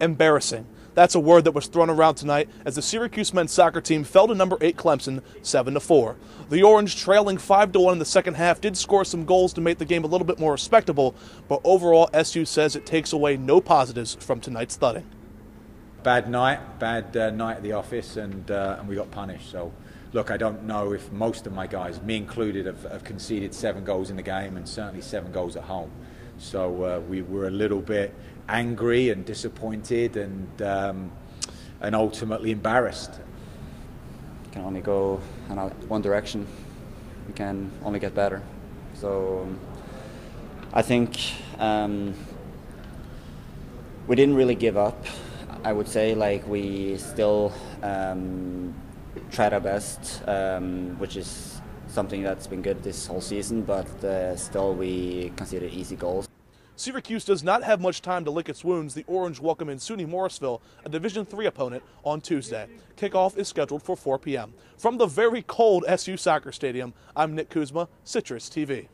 embarrassing. That's a word that was thrown around tonight as the Syracuse men's soccer team fell to number 8 Clemson 7 to 4. The Orange trailing 5 to 1 in the second half did score some goals to make the game a little bit more respectable, but overall SU says it takes away no positives from tonight's thudding. Bad night, bad uh, night at the office and uh, and we got punished. So look, I don't know if most of my guys, me included, have, have conceded 7 goals in the game and certainly 7 goals at home. So uh, we were a little bit angry and disappointed and um, and ultimately embarrassed. You can only go in one direction. you can only get better. So I think um, we didn't really give up. I would say like we still um, tried our best, um, which is something that's been good this whole season. But uh, still, we conceded easy goals. Syracuse does not have much time to lick its wounds. The Orange welcome in SUNY Morrisville, a Division III opponent, on Tuesday. Kickoff is scheduled for 4 p.m. From the very cold SU Soccer Stadium, I'm Nick Kuzma, Citrus TV.